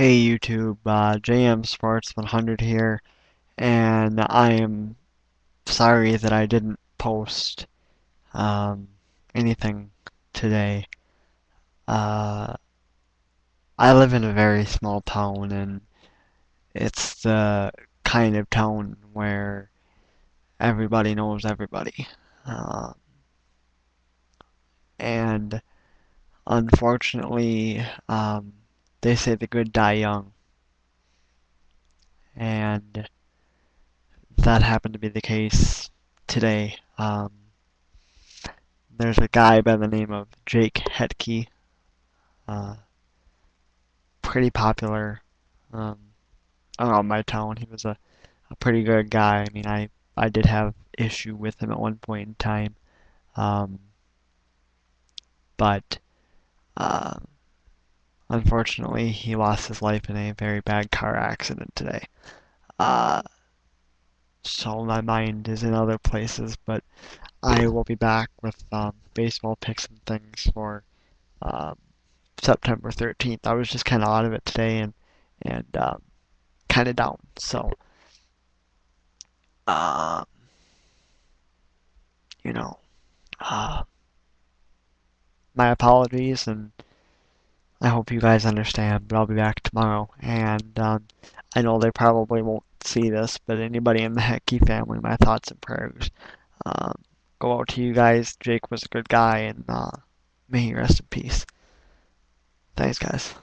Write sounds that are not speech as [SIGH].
Hey YouTube, uh, JM Sports 100 here, and I am sorry that I didn't post um, anything today. Uh, I live in a very small town, and it's the kind of town where everybody knows everybody. Uh, and unfortunately, um, they say the good die young. And that happened to be the case today. Um, there's a guy by the name of Jake Hetke, uh, pretty popular um, around my town. He was a, a pretty good guy. I mean, I, I did have issue with him at one point in time. Um, but uh, Unfortunately, he lost his life in a very bad car accident today. Uh, so my mind is in other places, but I will be back with um, baseball picks and things for um, September 13th. I was just kind of out of it today and and um, kind of down. So, um, you know, uh, my apologies and. I hope you guys understand, but I'll be back tomorrow. And um, I know they probably won't see this, but anybody in the [LAUGHS] Hecky family, my thoughts and prayers um, go out to you guys. Jake was a good guy, and uh, may he rest in peace. Thanks, guys.